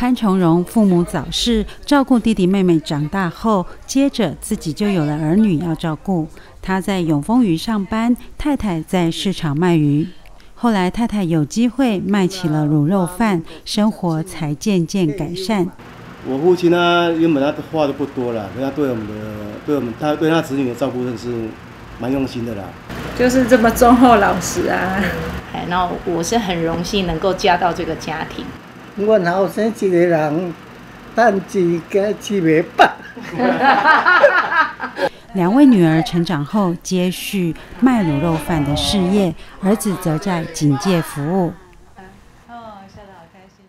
潘崇荣父母早逝，照顾弟弟妹妹长大后，接着自己就有了儿女要照顾。他在永丰鱼上班，太太在市场卖鱼。后来太太有机会卖起了卤肉饭，生活才渐渐改善。我父亲呢，原本他的话都不多了，可他对我们的、对我们他对他子女的照顾，真是蛮用心的啦。就是这么忠厚老实啊！哎，那我是很荣幸能够嫁到这个家庭。人，但袂。两位女儿成长后接续卖卤肉饭的事业，儿子则在警戒服务。哦，笑得好开心。